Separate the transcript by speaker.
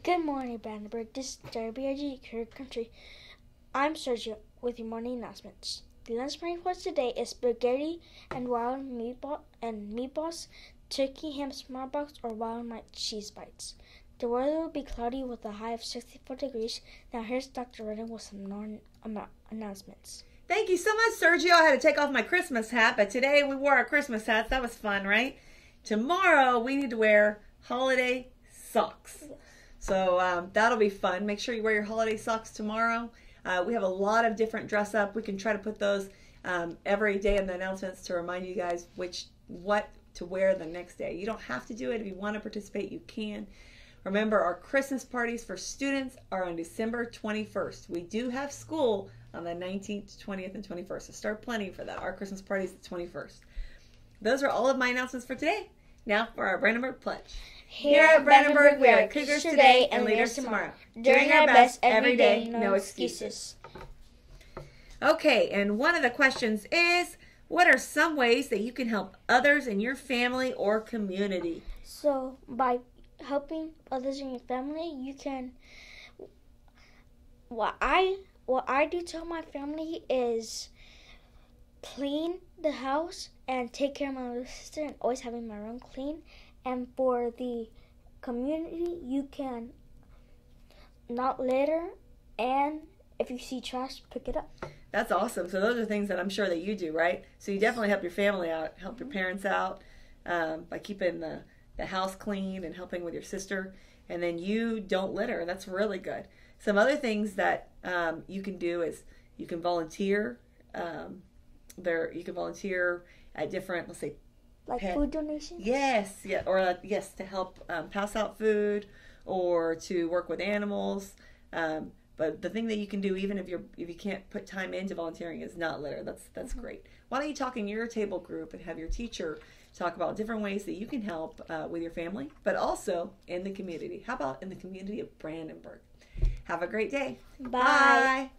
Speaker 1: Good morning, Brandenburg. This is WBIG Career Country. I'm Sergio with your morning announcements. The lunch menu for today is spaghetti and wild meatball and meatballs, turkey ham smart box, or wild night cheese bites. The weather will be cloudy with a high of 64 degrees. Now here's Dr. Redden with some non- announcements.
Speaker 2: Thank you so much, Sergio. I had to take off my Christmas hat, but today we wore our Christmas hats. That was fun, right? Tomorrow we need to wear holiday socks. So um, that'll be fun. Make sure you wear your holiday socks tomorrow. Uh, we have a lot of different dress up. We can try to put those um, every day in the announcements to remind you guys which what to wear the next day. You don't have to do it. If you want to participate, you can. Remember, our Christmas parties for students are on December 21st. We do have school on the 19th, 20th, and 21st, so start planning for that. Our Christmas party is the 21st. Those are all of my announcements for today. Now for our Brandenburg Pledge.
Speaker 1: Here at Brandenburg, we are Cougars today and leaders tomorrow. Doing our best every day, no excuses.
Speaker 2: Okay, and one of the questions is what are some ways that you can help others in your family or community?
Speaker 1: So, by helping others in your family, you can what I what I do to my family is clean the house and take care of my little sister and always having my room clean. And for the community, you can not litter and if you see trash, pick it up.
Speaker 2: That's awesome. So those are things that I'm sure that you do, right? So you definitely help your family out, help your parents out um, by keeping the, the house clean and helping with your sister. And then you don't litter. That's really good. Some other things that um, you can do is you can volunteer. Um, there, you can volunteer at different, let's say,
Speaker 1: like pet. food donations.
Speaker 2: Yes, yeah, or uh, yes, to help um, pass out food or to work with animals. Um, but the thing that you can do, even if you're if you can't put time into volunteering, is not litter. That's that's mm-hmm. great. Why don't you talk in your table group and have your teacher talk about different ways that you can help uh, with your family, but also in the community. How about in the community of Brandenburg? Have a great day.
Speaker 1: Bye. Bye.